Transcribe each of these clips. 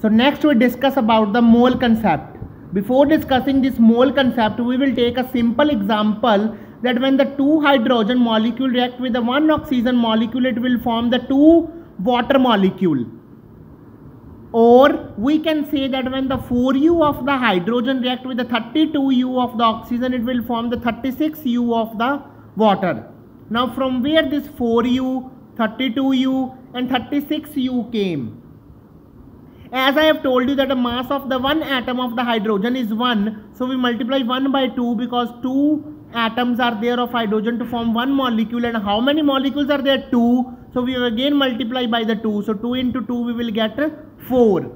So next we discuss about the mole concept. Before discussing this mole concept, we will take a simple example that when the two hydrogen molecule react with the one oxygen molecule, it will form the two water molecule. Or we can say that when the 4U of the hydrogen react with the 32U of the oxygen, it will form the 36U of the water. Now from where this 4U, 32U and 36U came? As I have told you that the mass of the one atom of the hydrogen is 1. So we multiply 1 by 2 because 2 atoms are there of hydrogen to form one molecule and how many molecules are there? 2. So we again multiply by the 2. So 2 into 2 we will get 4.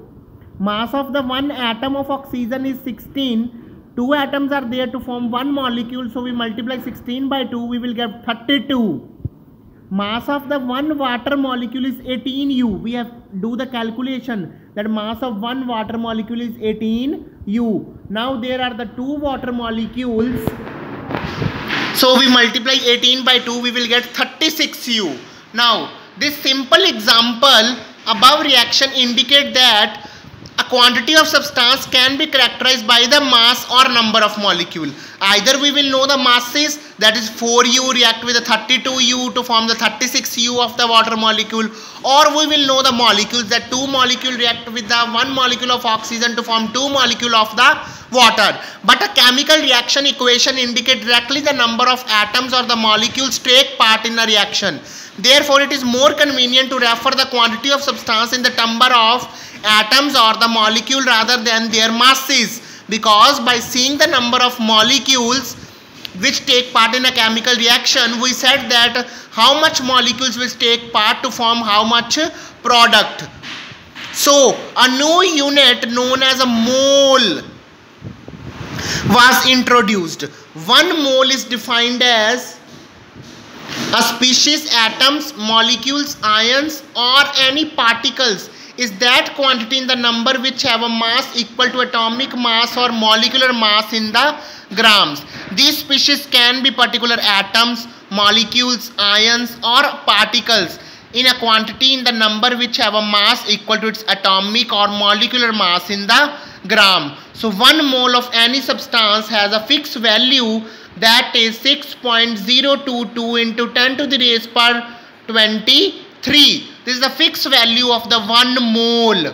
Mass of the one atom of oxygen is 16. Two atoms are there to form one molecule. So we multiply 16 by 2 we will get 32 mass of the one water molecule is 18 u. We have do the calculation that mass of one water molecule is 18 u. Now there are the two water molecules. So we multiply 18 by 2 we will get 36 u. Now this simple example above reaction indicate that a quantity of substance can be characterized by the mass or number of molecule. Either we will know the masses that is 4u react with the 32u to form the 36u of the water molecule or we will know the molecules that two molecule react with the one molecule of oxygen to form two molecule of the water. But a chemical reaction equation indicate directly the number of atoms or the molecules take part in a reaction. Therefore it is more convenient to refer the quantity of substance in the number of atoms or the molecule rather than their masses. Because by seeing the number of molecules which take part in a chemical reaction we said that how much molecules will take part to form how much product. So a new unit known as a mole was introduced one mole is defined as a species atoms molecules ions or any particles is that quantity in the number which have a mass equal to atomic mass or molecular mass in the grams. These species can be particular atoms, molecules, ions or particles in a quantity in the number which have a mass equal to its atomic or molecular mass in the gram. So one mole of any substance has a fixed value that is 6.022 into 10 to the raise per 23 this is the fixed value of the 1 mole.